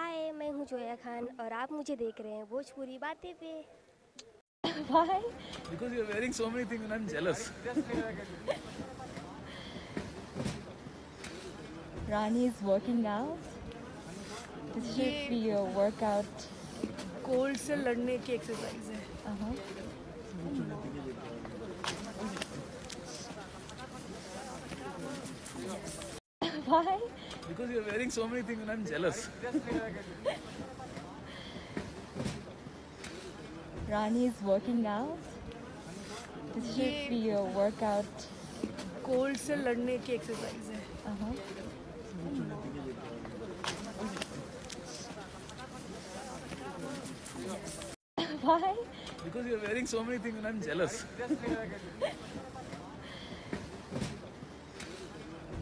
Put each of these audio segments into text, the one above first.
हाय मैं हूँ जोया खान और आप मुझे देख रहे हैं भोजपुरी बातें पे Why? Because you're wearing so many things and I'm jealous. Rani is working out. This should be a workout. Cold से लड़ने की एक्सरसाइज है Why? Because you're wearing so many things and I'm jealous. Rani is working out. This should be a workout. Cold से लड़ने की exercise है Uh-huh. Why? Because you're wearing so many things and I'm jealous.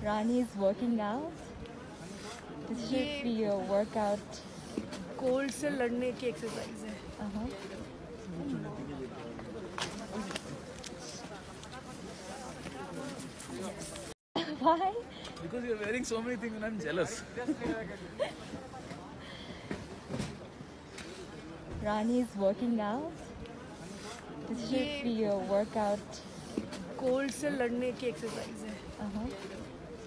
Rani is working out. This should be a workout. Cold से लड़ने की exercise है Uh-huh. Why? Because you're wearing so many things and I'm jealous. Rani is working out. This should be a workout. Cold से लड़ने की exercise है Uh-huh.